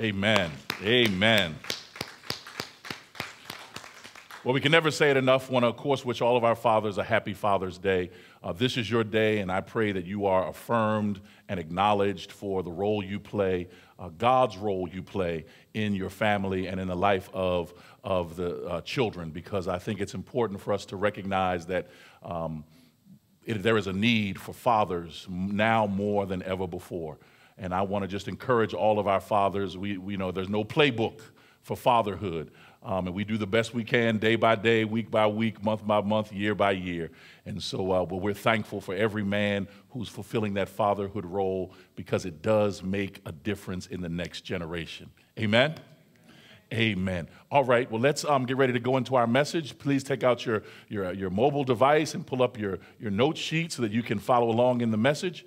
Amen. Amen. Well, we can never say it enough. To, of course, wish all of our fathers a happy Father's Day. Uh, this is your day, and I pray that you are affirmed and acknowledged for the role you play, uh, God's role you play in your family and in the life of, of the uh, children, because I think it's important for us to recognize that um, it, there is a need for fathers now more than ever before. And I want to just encourage all of our fathers. We, we know there's no playbook for fatherhood. Um, and we do the best we can day by day, week by week, month by month, year by year. And so uh, well, we're thankful for every man who's fulfilling that fatherhood role because it does make a difference in the next generation. Amen? Amen. All right, well, let's um, get ready to go into our message. Please take out your, your, your mobile device and pull up your, your note sheet so that you can follow along in the message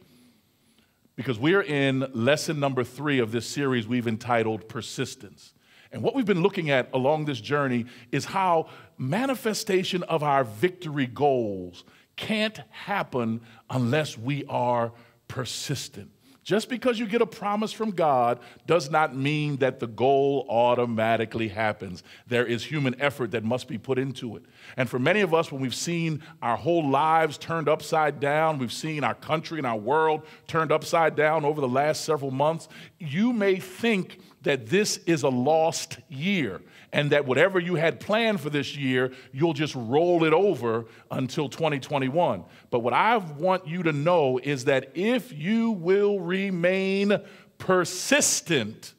because we're in lesson number three of this series we've entitled Persistence. And what we've been looking at along this journey is how manifestation of our victory goals can't happen unless we are persistent. Just because you get a promise from God does not mean that the goal automatically happens. There is human effort that must be put into it. And for many of us, when we've seen our whole lives turned upside down, we've seen our country and our world turned upside down over the last several months, you may think that this is a lost year and that whatever you had planned for this year, you'll just roll it over until 2021. But what I want you to know is that if you will remain persistent,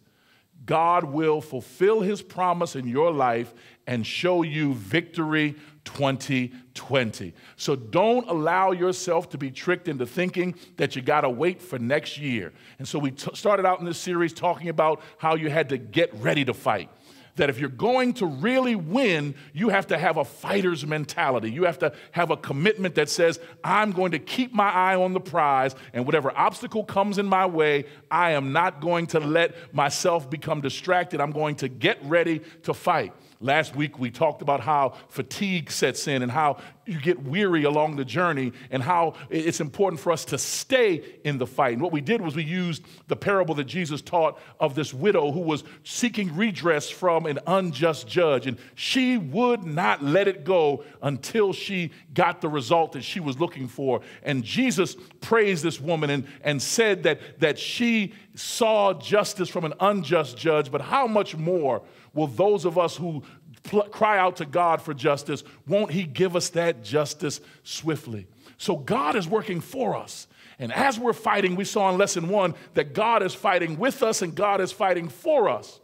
God will fulfill his promise in your life and show you victory 2020. So don't allow yourself to be tricked into thinking that you got to wait for next year. And so we t- started out in this series talking about how you had to get ready to fight that if you're going to really win, you have to have a fighter's mentality. You have to have a commitment that says, I'm going to keep my eye on the prize, and whatever obstacle comes in my way, I am not going to let myself become distracted. I'm going to get ready to fight. Last week, we talked about how fatigue sets in and how you get weary along the journey and how it's important for us to stay in the fight. And what we did was we used the parable that Jesus taught of this widow who was seeking redress from an unjust judge. And she would not let it go until she got the result that she was looking for. And Jesus praised this woman and, and said that, that she saw justice from an unjust judge, but how much more? Will those of us who pl- cry out to God for justice, won't He give us that justice swiftly? So God is working for us. And as we're fighting, we saw in lesson one that God is fighting with us and God is fighting for us.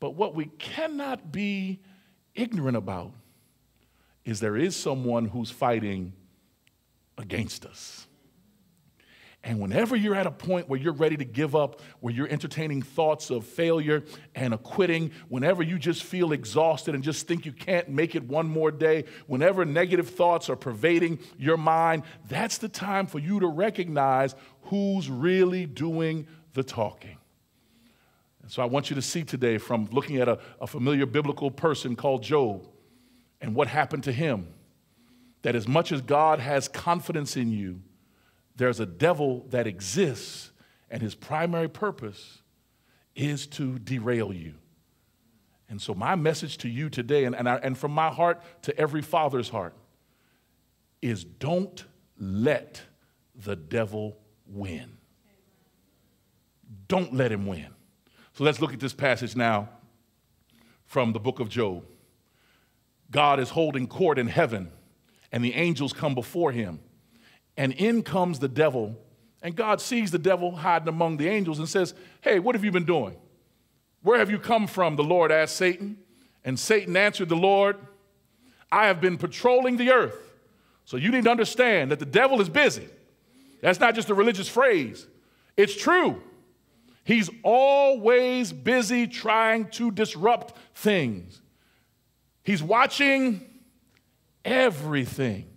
But what we cannot be ignorant about is there is someone who's fighting against us. And whenever you're at a point where you're ready to give up, where you're entertaining thoughts of failure and quitting, whenever you just feel exhausted and just think you can't make it one more day, whenever negative thoughts are pervading your mind, that's the time for you to recognize who's really doing the talking. And so I want you to see today from looking at a, a familiar biblical person called Job and what happened to him, that as much as God has confidence in you, there's a devil that exists, and his primary purpose is to derail you. And so, my message to you today, and, and, I, and from my heart to every father's heart, is don't let the devil win. Don't let him win. So, let's look at this passage now from the book of Job. God is holding court in heaven, and the angels come before him and in comes the devil. And God sees the devil hiding among the angels and says, Hey, what have you been doing? Where have you come from? The Lord asked Satan. And Satan answered the Lord, I have been patrolling the earth. So you need to understand that the devil is busy. That's not just a religious phrase, it's true. He's always busy trying to disrupt things. He's watching everything.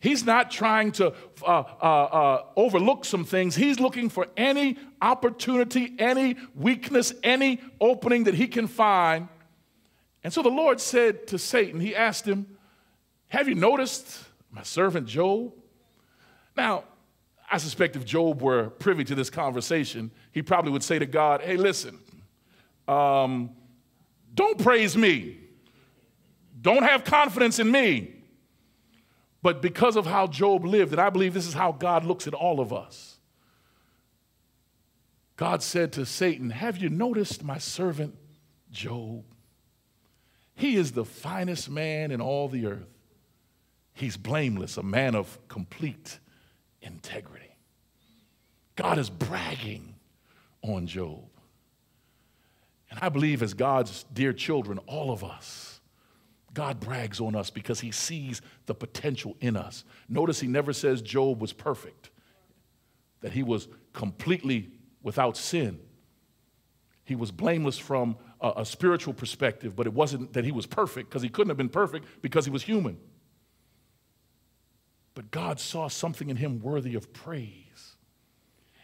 He's not trying to uh, uh, uh, overlook some things. He's looking for any opportunity, any weakness, any opening that he can find. And so the Lord said to Satan, He asked him, Have you noticed my servant Job? Now, I suspect if Job were privy to this conversation, he probably would say to God, Hey, listen, um, don't praise me. Don't have confidence in me. But because of how Job lived, and I believe this is how God looks at all of us, God said to Satan, Have you noticed my servant Job? He is the finest man in all the earth. He's blameless, a man of complete integrity. God is bragging on Job. And I believe, as God's dear children, all of us, God brags on us because he sees the potential in us. Notice he never says Job was perfect, that he was completely without sin. He was blameless from a, a spiritual perspective, but it wasn't that he was perfect because he couldn't have been perfect because he was human. But God saw something in him worthy of praise,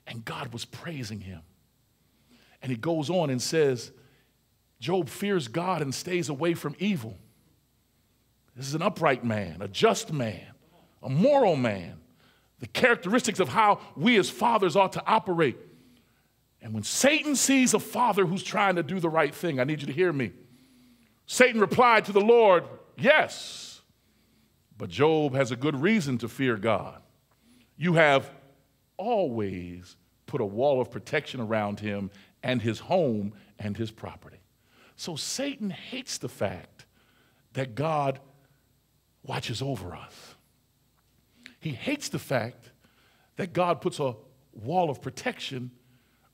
and God was praising him. And he goes on and says, Job fears God and stays away from evil. This is an upright man, a just man, a moral man, the characteristics of how we as fathers ought to operate. And when Satan sees a father who's trying to do the right thing, I need you to hear me. Satan replied to the Lord, Yes, but Job has a good reason to fear God. You have always put a wall of protection around him and his home and his property. So Satan hates the fact that God watches over us. He hates the fact that God puts a wall of protection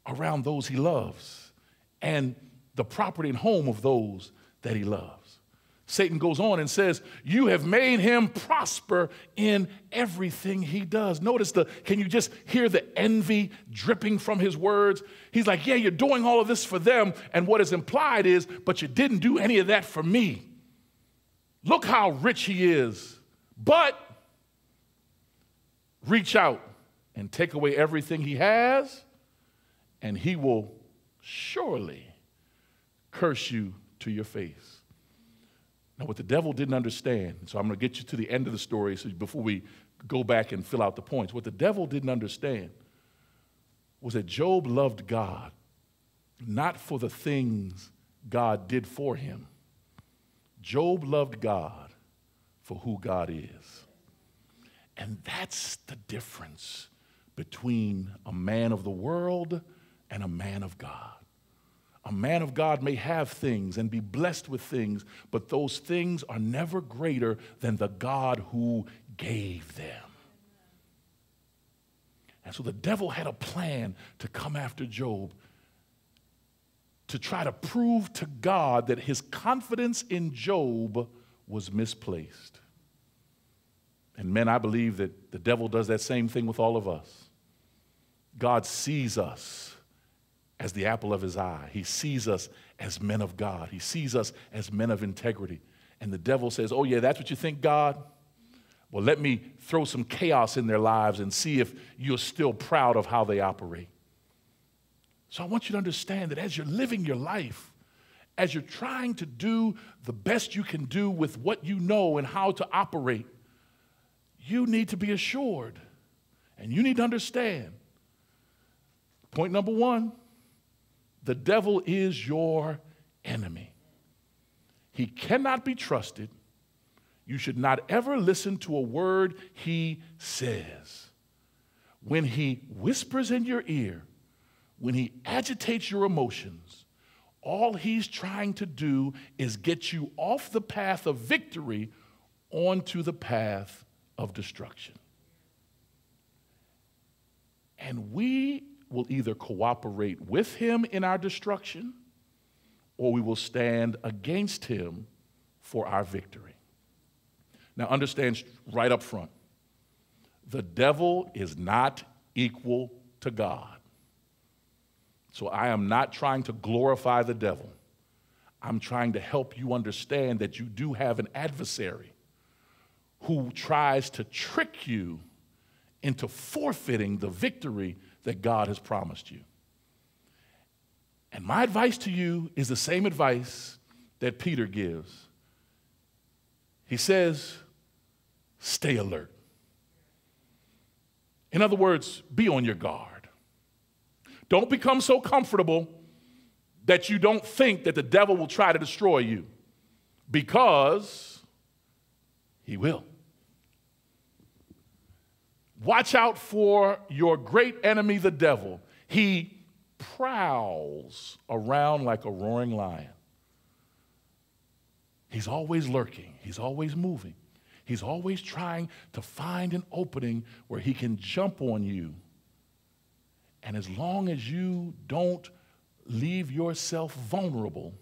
around those he loves and the property and home of those that he loves. Satan goes on and says, You have made him prosper in everything he does. Notice the, can you just hear the envy dripping from his words? He's like, Yeah, you're doing all of this for them. And what is implied is, But you didn't do any of that for me. Look how rich he is. But reach out and take away everything he has and he will surely curse you to your face. Now, what the devil didn't understand, so I'm going to get you to the end of the story so before we go back and fill out the points. What the devil didn't understand was that Job loved God not for the things God did for him. Job loved God for who God is. And that's the difference between a man of the world and a man of God. A man of God may have things and be blessed with things, but those things are never greater than the God who gave them. And so the devil had a plan to come after Job to try to prove to God that his confidence in Job was misplaced. And men, I believe that the devil does that same thing with all of us. God sees us as the apple of his eye. He sees us as men of God. He sees us as men of integrity. And the devil says, Oh, yeah, that's what you think, God? Well, let me throw some chaos in their lives and see if you're still proud of how they operate. So I want you to understand that as you're living your life, as you're trying to do the best you can do with what you know and how to operate, you need to be assured and you need to understand. Point number one the devil is your enemy. He cannot be trusted. You should not ever listen to a word he says. When he whispers in your ear, when he agitates your emotions, all he's trying to do is get you off the path of victory onto the path of destruction. And we will either cooperate with him in our destruction or we will stand against him for our victory. Now, understand right up front the devil is not equal to God. So I am not trying to glorify the devil. I'm trying to help you understand that you do have an adversary who tries to trick you into forfeiting the victory that God has promised you. And my advice to you is the same advice that Peter gives. He says, stay alert. In other words, be on your guard. Don't become so comfortable that you don't think that the devil will try to destroy you because he will. Watch out for your great enemy, the devil. He prowls around like a roaring lion. He's always lurking, he's always moving, he's always trying to find an opening where he can jump on you. And as long as you don't leave yourself vulnerable,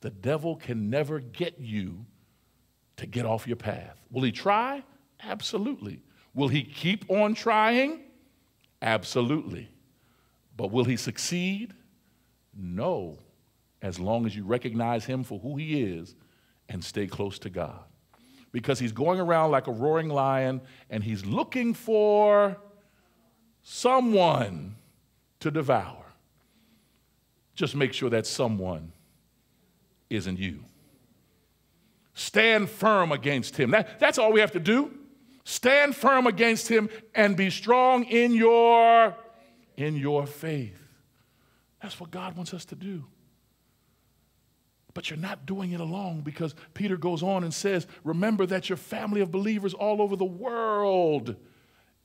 the devil can never get you to get off your path. Will he try? Absolutely. Will he keep on trying? Absolutely. But will he succeed? No, as long as you recognize him for who he is and stay close to God. Because he's going around like a roaring lion and he's looking for someone to devour. Just make sure that someone isn't you. Stand firm against him. That, that's all we have to do. Stand firm against him and be strong in your in your faith. That's what God wants us to do. But you're not doing it alone because Peter goes on and says, Remember that your family of believers all over the world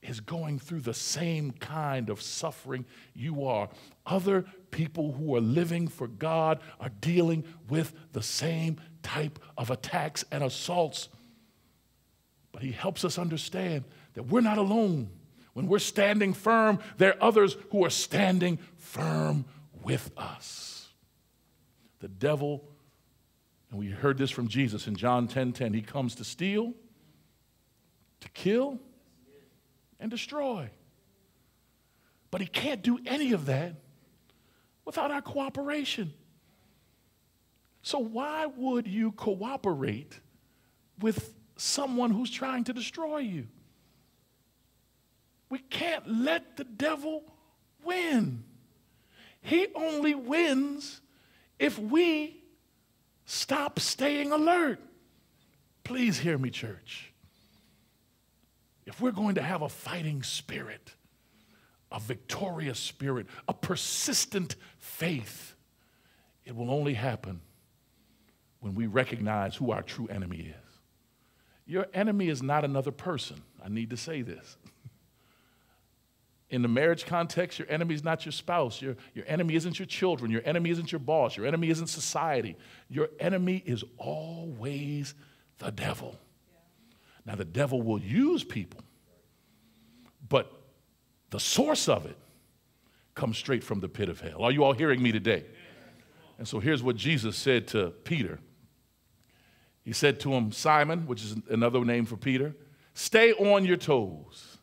is going through the same kind of suffering you are. Other people who are living for God are dealing with the same type of attacks and assaults. But he helps us understand that we're not alone. When we're standing firm, there are others who are standing firm with us. The devil, and we heard this from Jesus in John 10 10, he comes to steal, to kill, and destroy. But he can't do any of that without our cooperation. So, why would you cooperate with someone who's trying to destroy you? We can't let the devil win. He only wins if we stop staying alert. Please hear me, church. If we're going to have a fighting spirit, a victorious spirit, a persistent faith, it will only happen when we recognize who our true enemy is. Your enemy is not another person. I need to say this. In the marriage context, your enemy is not your spouse. Your, your enemy isn't your children. Your enemy isn't your boss. Your enemy isn't society. Your enemy is always the devil. Now, the devil will use people, but the source of it comes straight from the pit of hell. Are you all hearing me today? And so here's what Jesus said to Peter. He said to him, Simon, which is another name for Peter, stay on your toes.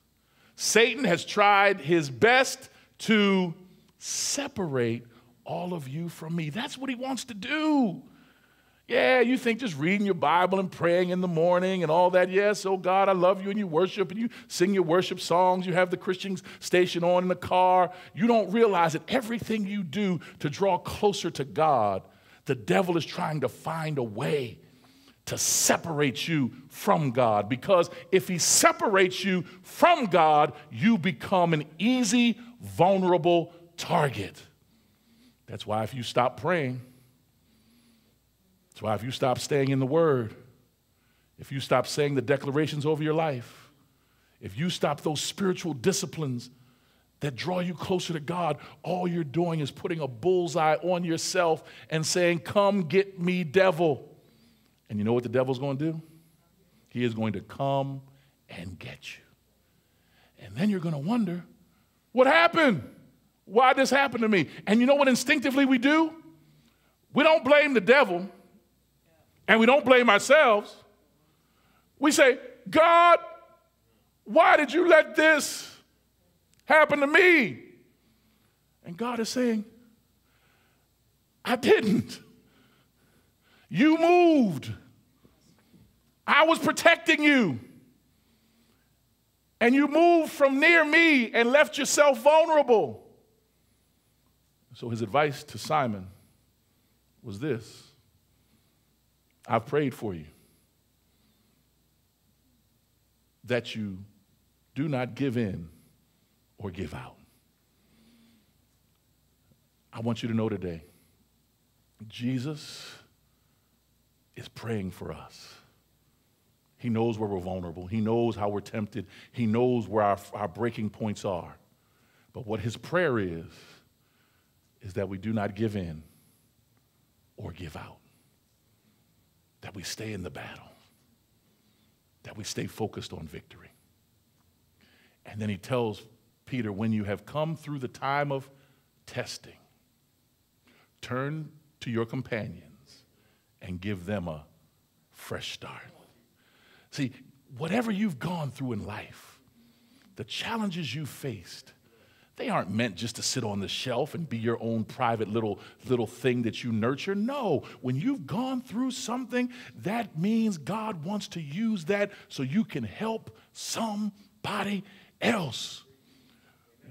Satan has tried his best to separate all of you from me. That's what he wants to do. Yeah, you think just reading your Bible and praying in the morning and all that. Yes, oh God, I love you, and you worship and you sing your worship songs. You have the Christian station on in the car. You don't realize that everything you do to draw closer to God, the devil is trying to find a way to separate you from God. Because if He separates you from God, you become an easy, vulnerable target. That's why if you stop praying, that's why if you stop staying in the Word, if you stop saying the declarations over your life, if you stop those spiritual disciplines that draw you closer to God, all you're doing is putting a bullseye on yourself and saying, Come get me, devil. And you know what the devil's going to do? He is going to come and get you. And then you're going to wonder, what happened? Why this happened to me? And you know what instinctively we do? We don't blame the devil and we don't blame ourselves. We say, God, why did you let this happen to me? And God is saying, I didn't. You moved. I was protecting you. And you moved from near me and left yourself vulnerable. So his advice to Simon was this I've prayed for you that you do not give in or give out. I want you to know today Jesus is praying for us. He knows where we're vulnerable. He knows how we're tempted. He knows where our, our breaking points are. But what his prayer is, is that we do not give in or give out, that we stay in the battle, that we stay focused on victory. And then he tells Peter, when you have come through the time of testing, turn to your companions and give them a fresh start. See, whatever you've gone through in life, the challenges you faced, they aren't meant just to sit on the shelf and be your own private little little thing that you nurture. No, when you've gone through something, that means God wants to use that so you can help somebody else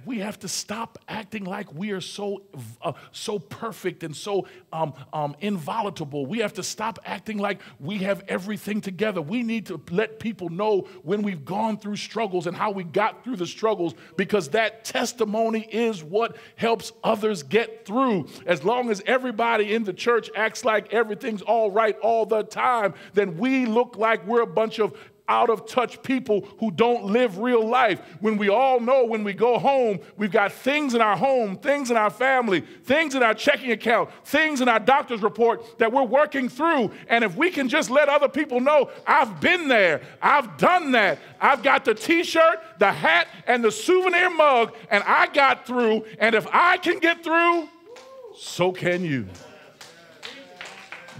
we have to stop acting like we are so, uh, so perfect and so um, um. We have to stop acting like we have everything together. We need to let people know when we've gone through struggles and how we got through the struggles because that testimony is what helps others get through. As long as everybody in the church acts like everything's all right all the time, then we look like we're a bunch of out of touch people who don't live real life. When we all know when we go home, we've got things in our home, things in our family, things in our checking account, things in our doctor's report that we're working through. And if we can just let other people know, I've been there, I've done that, I've got the t shirt, the hat, and the souvenir mug, and I got through. And if I can get through, so can you.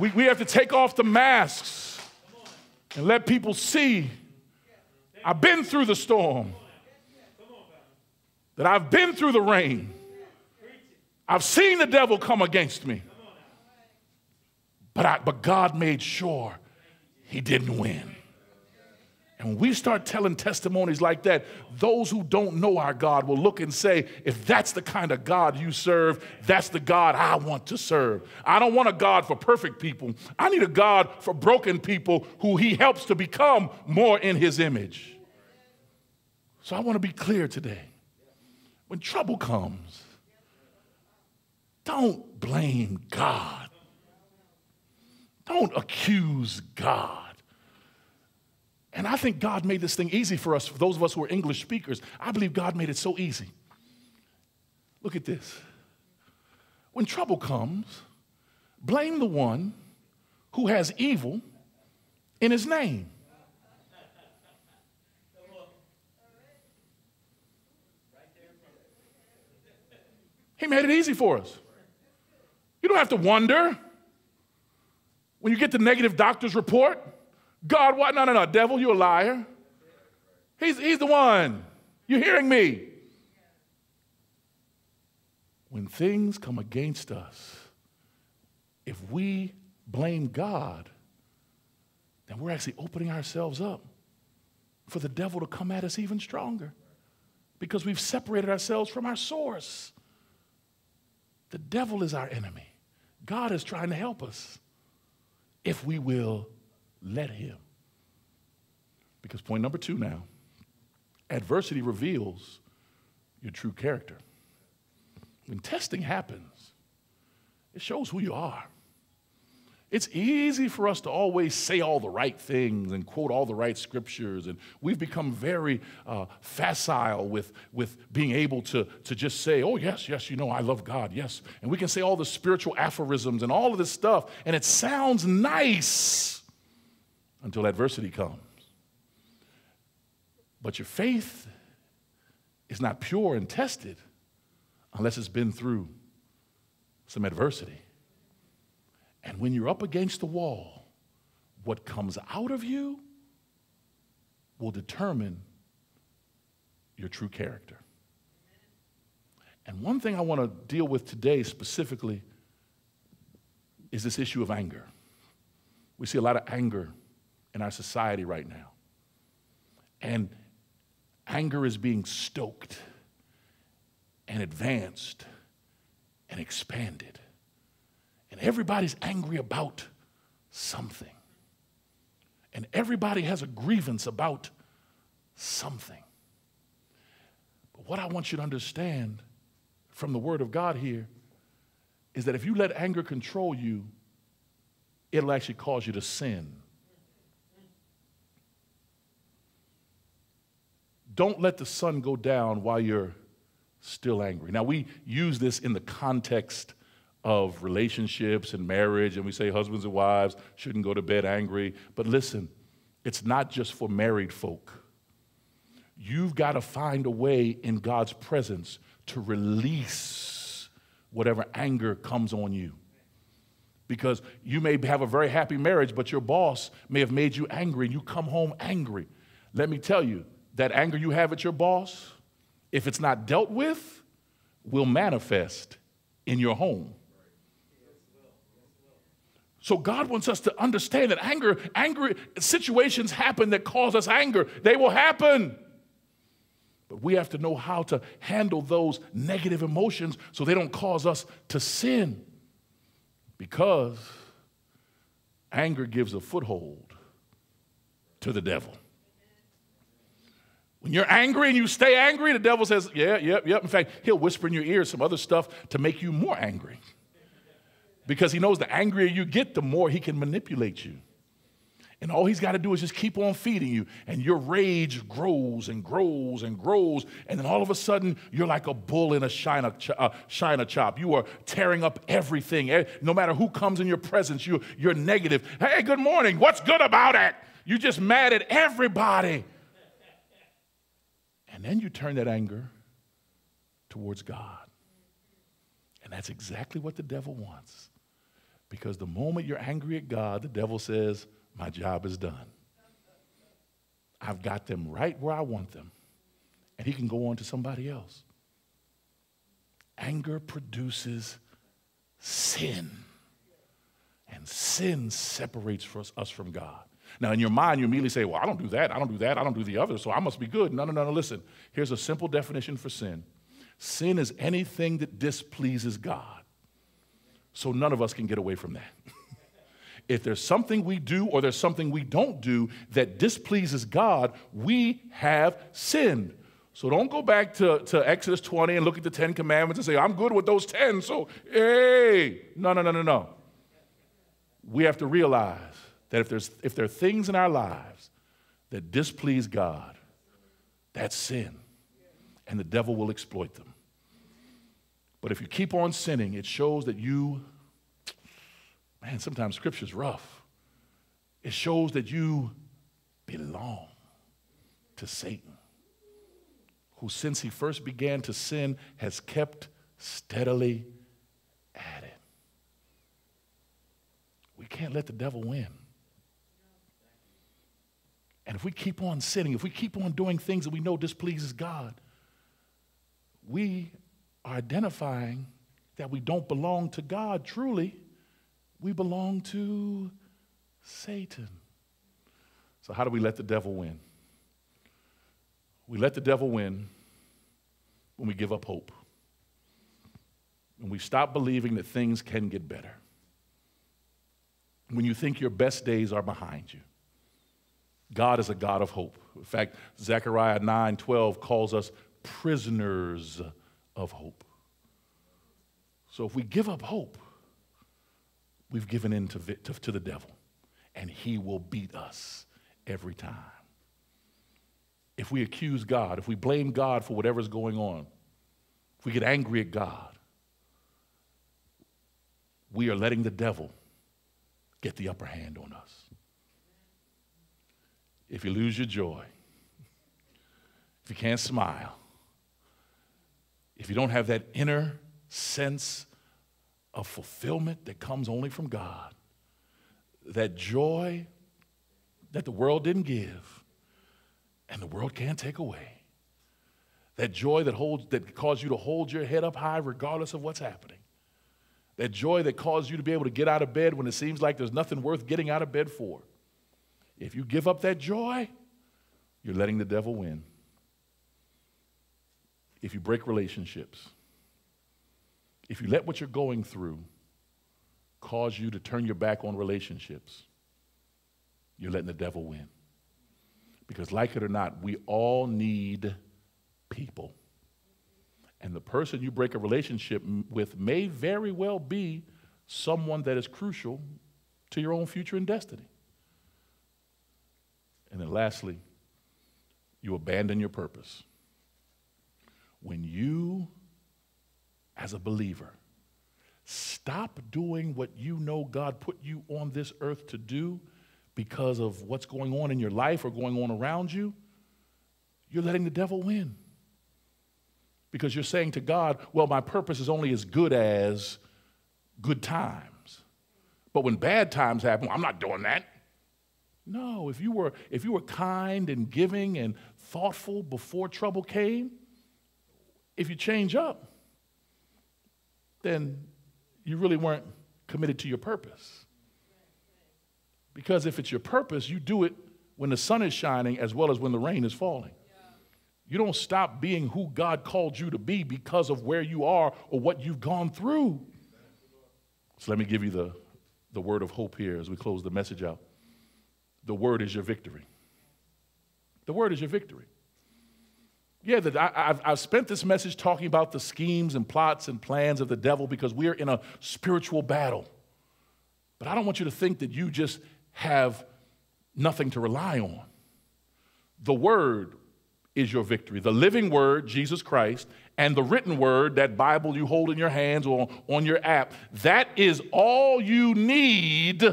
We, we have to take off the masks and let people see I've been through the storm, that I've been through the rain. I've seen the devil come against me. But, I, but God made sure he didn't win. And when we start telling testimonies like that, those who don't know our God will look and say, if that's the kind of God you serve, that's the God I want to serve. I don't want a God for perfect people. I need a God for broken people who he helps to become more in his image. So I want to be clear today. When trouble comes, don't blame God. Don't accuse God. And I think God made this thing easy for us, for those of us who are English speakers. I believe God made it so easy. Look at this. When trouble comes, blame the one who has evil in his name. He made it easy for us. You don't have to wonder when you get the negative doctor's report. God, what? No, no, no. Devil, you're a liar. He's, he's the one. You're hearing me. When things come against us, if we blame God, then we're actually opening ourselves up for the devil to come at us even stronger because we've separated ourselves from our source. The devil is our enemy. God is trying to help us if we will let him. Because point number two now adversity reveals your true character. When testing happens, it shows who you are. It's easy for us to always say all the right things and quote all the right scriptures, and we've become very uh, facile with, with being able to, to just say, Oh, yes, yes, you know, I love God, yes. And we can say all the spiritual aphorisms and all of this stuff, and it sounds nice until adversity comes. But your faith is not pure and tested unless it's been through some adversity. And when you're up against the wall, what comes out of you will determine your true character. And one thing I want to deal with today specifically is this issue of anger. We see a lot of anger in our society right now. And anger is being stoked and advanced and expanded. And everybody's angry about something. And everybody has a grievance about something. But what I want you to understand from the Word of God here is that if you let anger control you, it'll actually cause you to sin. Don't let the sun go down while you're still angry. Now, we use this in the context of relationships and marriage, and we say husbands and wives shouldn't go to bed angry. But listen, it's not just for married folk. You've got to find a way in God's presence to release whatever anger comes on you. Because you may have a very happy marriage, but your boss may have made you angry and you come home angry. Let me tell you, that anger you have at your boss, if it's not dealt with, will manifest in your home. So God wants us to understand that anger, anger situations happen that cause us anger. They will happen. But we have to know how to handle those negative emotions so they don't cause us to sin. Because anger gives a foothold to the devil. When you're angry and you stay angry, the devil says, Yeah, yep, yep. In fact, he'll whisper in your ear some other stuff to make you more angry. Because he knows the angrier you get, the more he can manipulate you. And all he's got to do is just keep on feeding you. And your rage grows and grows and grows. And then all of a sudden, you're like a bull in a china, uh, china chop. You are tearing up everything. Eh, no matter who comes in your presence, you, you're negative. Hey, good morning. What's good about it? You're just mad at everybody. And then you turn that anger towards God. And that's exactly what the devil wants. Because the moment you're angry at God, the devil says, My job is done. I've got them right where I want them. And he can go on to somebody else. Anger produces sin. And sin separates us from God. Now, in your mind, you immediately say, Well, I don't do that, I don't do that, I don't do the other, so I must be good. No, no, no, no. Listen, here's a simple definition for sin sin is anything that displeases God. So none of us can get away from that. if there's something we do or there's something we don't do that displeases God, we have sinned. So don't go back to, to Exodus 20 and look at the Ten Commandments and say, I'm good with those 10, so hey. No, no, no, no, no. We have to realize that if, there's, if there are things in our lives that displease God, that's sin. And the devil will exploit them. But if you keep on sinning, it shows that you, man, sometimes scripture's rough. It shows that you belong to Satan, who since he first began to sin has kept steadily at it. We can't let the devil win. And if we keep on sinning, if we keep on doing things that we know displeases God, we are identifying that we don't belong to God truly. We belong to Satan. So, how do we let the devil win? We let the devil win when we give up hope. When we stop believing that things can get better. When you think your best days are behind you. God is a God of hope. In fact, Zechariah 9 12 calls us prisoners of hope. So if we give up hope, we've given in to, to, to the devil, and he will beat us every time. If we accuse God, if we blame God for whatever's going on, if we get angry at God, we are letting the devil get the upper hand on us if you lose your joy, if you can't smile, if you don't have that inner sense of fulfillment that comes only from God, that joy that the world didn't give and the world can't take away, that joy that holds that caused you to hold your head up high regardless of what's happening. That joy that caused you to be able to get out of bed when it seems like there's nothing worth getting out of bed for. If you give up that joy, you're letting the devil win. If you break relationships, if you let what you're going through cause you to turn your back on relationships, you're letting the devil win. Because, like it or not, we all need people. And the person you break a relationship with may very well be someone that is crucial to your own future and destiny. And then lastly, you abandon your purpose. When you, as a believer, stop doing what you know God put you on this earth to do because of what's going on in your life or going on around you, you're letting the devil win. Because you're saying to God, well, my purpose is only as good as good times. But when bad times happen, I'm not doing that. No, if you were if you were kind and giving and thoughtful before trouble came, if you change up, then you really weren't committed to your purpose. Because if it's your purpose, you do it when the sun is shining as well as when the rain is falling. You don't stop being who God called you to be because of where you are or what you've gone through. So let me give you the, the word of hope here as we close the message out. The word is your victory. The word is your victory. Yeah, that I, have I've spent this message talking about the schemes and plots and plans of the devil because we're in a spiritual battle. But I don't want you to think that you just have nothing to rely on. The word is your victory. The living word, Jesus Christ, and the written word, that Bible you hold in your hands or on your app, that is all you need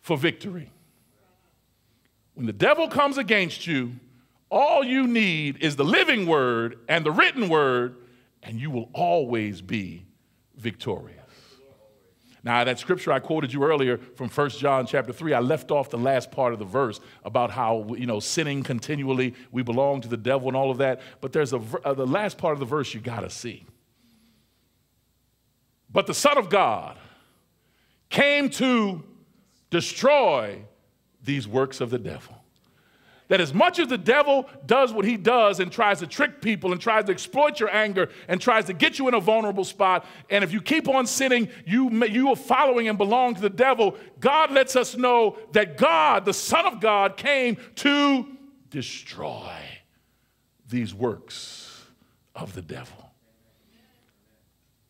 for victory. When the devil comes against you, all you need is the living word and the written word, and you will always be victorious. Now, that scripture I quoted you earlier from 1 John chapter 3, I left off the last part of the verse about how, you know, sinning continually, we belong to the devil and all of that. But there's a, uh, the last part of the verse you got to see. But the Son of God came to destroy these works of the devil. That as much as the devil does what he does and tries to trick people and tries to exploit your anger and tries to get you in a vulnerable spot, and if you keep on sinning, you, you are following and belong to the devil, God lets us know that God, the Son of God, came to destroy these works of the devil.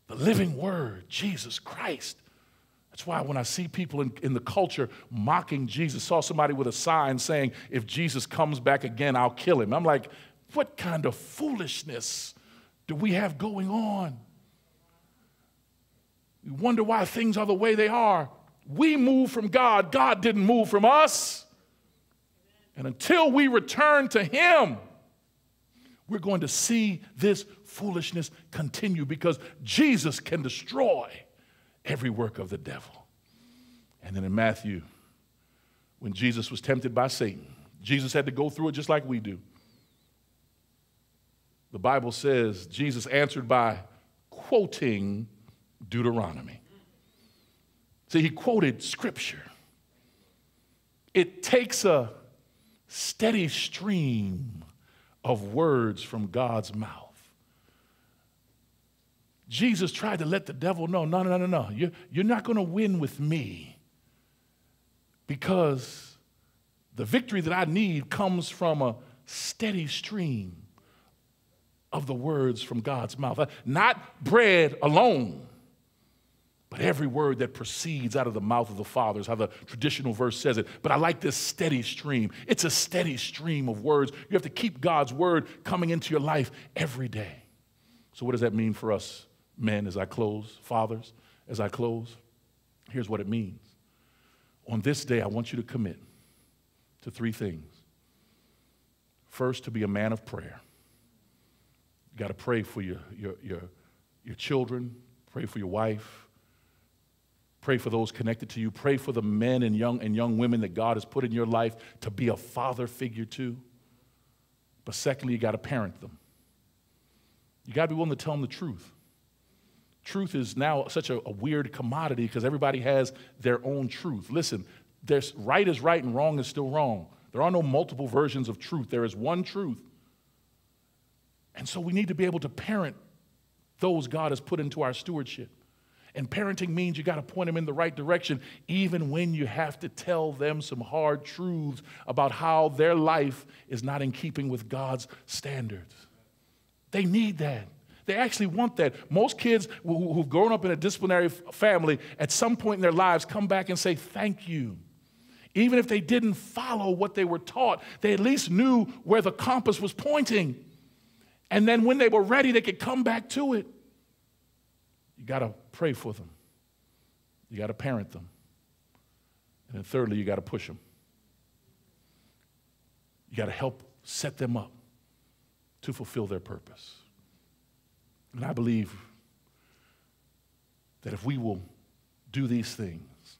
The living word, Jesus Christ, that's why when I see people in, in the culture mocking Jesus, saw somebody with a sign saying, if Jesus comes back again, I'll kill him. I'm like, what kind of foolishness do we have going on? We wonder why things are the way they are. We move from God, God didn't move from us. And until we return to Him, we're going to see this foolishness continue because Jesus can destroy every work of the devil. And then in Matthew, when Jesus was tempted by Satan, Jesus had to go through it just like we do. The Bible says Jesus answered by quoting Deuteronomy. See, he quoted scripture. It takes a steady stream of words from God's mouth Jesus tried to let the devil know no, no, no, no, no. You're, you're not going to win with me because the victory that I need comes from a steady stream of the words from God's mouth. Uh, not bread alone, but every word that proceeds out of the mouth of the Father is how the traditional verse says it. But I like this steady stream. It's a steady stream of words. You have to keep God's word coming into your life every day. So, what does that mean for us men, as I close, fathers, as I close, here's what it means. On this day, I want you to commit to three things. First, to be a man of prayer. You got to pray for your, your, your, your children, pray for your wife, pray for those connected to you, pray for the men and young, and young women that God has put in your life to be a father figure to. But secondly, you got to parent them. You got to be willing to tell them the truth truth is now such a, a weird commodity because everybody has their own truth. Listen, there's right is right and wrong is still wrong. There are no multiple versions of truth. There is one truth. And so we need to be able to parent those God has put into our stewardship. And parenting means you got to point them in the right direction, even when you have to tell them some hard truths about how their life is not in keeping with God's standards. They need that. They actually want that. Most kids who, who've grown up in a disciplinary family at some point in their lives come back and say, Thank you. Even if they didn't follow what they were taught, they at least knew where the compass was pointing. And then when they were ready, they could come back to it. You got to pray for them, you got to parent them. And then, thirdly, you got to push them. You got to help set them up to fulfill their purpose. And I believe that if we will do these things,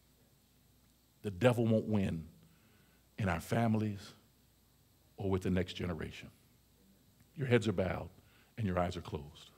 the devil won't win in our families or with the next generation. Your heads are bowed and your eyes are closed.